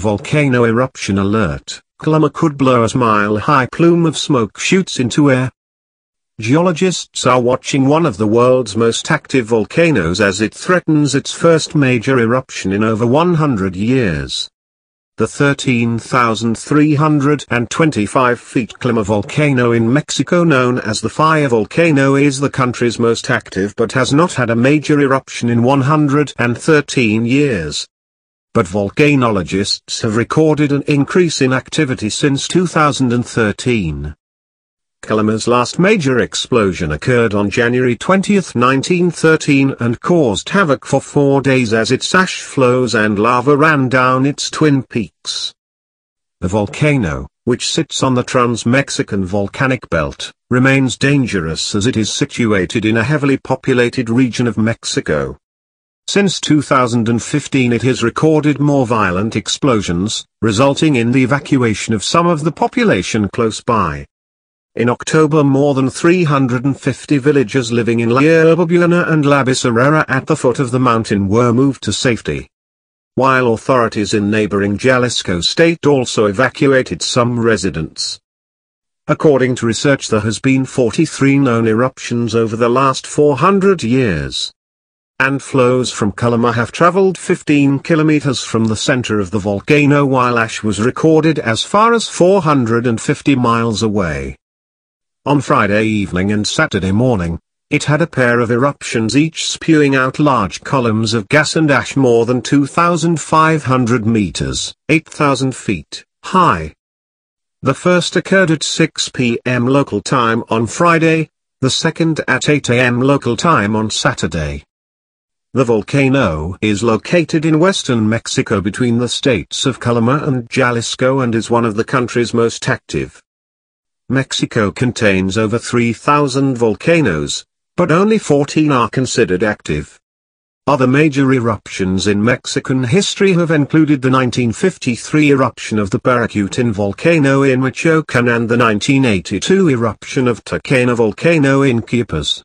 Volcano eruption alert. Colima could blow a mile-high plume of smoke shoots into air. Geologists are watching one of the world's most active volcanoes as it threatens its first major eruption in over 100 years. The 13,325 feet Colima volcano in Mexico known as the Fire volcano is the country's most active but has not had a major eruption in 113 years but volcanologists have recorded an increase in activity since 2013. Colima's last major explosion occurred on January 20, 1913 and caused havoc for four days as its ash flows and lava ran down its twin peaks. The volcano, which sits on the Trans-Mexican volcanic belt, remains dangerous as it is situated in a heavily populated region of Mexico. Since 2015 it has recorded more violent explosions, resulting in the evacuation of some of the population close by. In October more than 350 villagers living in Buena and La Becerrera at the foot of the mountain were moved to safety. While authorities in neighboring Jalisco state also evacuated some residents. According to research there has been 43 known eruptions over the last 400 years and flows from Colima have traveled 15 kilometers from the center of the volcano while ash was recorded as far as 450 miles away. On Friday evening and Saturday morning, it had a pair of eruptions each spewing out large columns of gas and ash more than 2,500 meters, 8,000 feet, high. The first occurred at 6 p.m. local time on Friday, the second at 8 a.m. local time on Saturday. The volcano is located in western Mexico between the states of Colima and Jalisco and is one of the country's most active. Mexico contains over 3,000 volcanoes, but only 14 are considered active. Other major eruptions in Mexican history have included the 1953 eruption of the Paricutin volcano in Michoacan and the 1982 eruption of Tacana volcano in Chiapas.